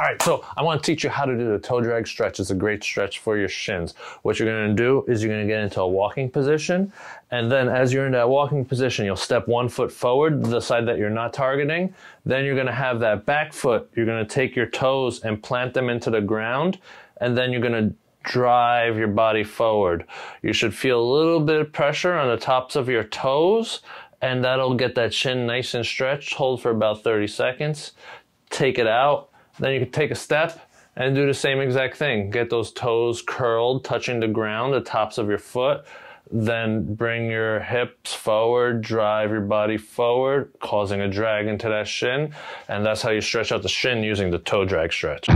All right, so I want to teach you how to do the toe drag stretch. It's a great stretch for your shins. What you're going to do is you're going to get into a walking position, and then as you're in that walking position, you'll step one foot forward, the side that you're not targeting. Then you're going to have that back foot. You're going to take your toes and plant them into the ground, and then you're going to drive your body forward. You should feel a little bit of pressure on the tops of your toes, and that'll get that shin nice and stretched. Hold for about 30 seconds. Take it out then you can take a step and do the same exact thing. Get those toes curled, touching the ground, the tops of your foot. Then bring your hips forward, drive your body forward, causing a drag into that shin. And that's how you stretch out the shin using the toe drag stretch.